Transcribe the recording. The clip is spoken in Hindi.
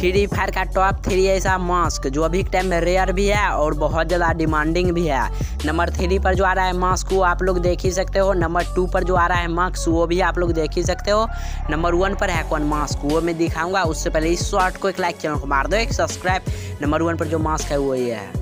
फ्री फायर का टॉप थ्री ऐसा मास्क जो अभी के टाइम में रेयर भी है और बहुत ज़्यादा डिमांडिंग भी है। नंबर थ्री पर जो आ रहा है मास्क वो आप लोग देख ही सकते हो। नंबर टू पर जो आ रहा है मास्क वो भी आप लोग देख ही सकते हो। नंबर वन पर है कौन मास्क वो मैं दिखाऊँगा। उससे पहले इस शॉर्ट को एक लाइक चैनल को मार दो, एक सब्सक्राइब नंबर वन पर जो मास्क है, वो ये है।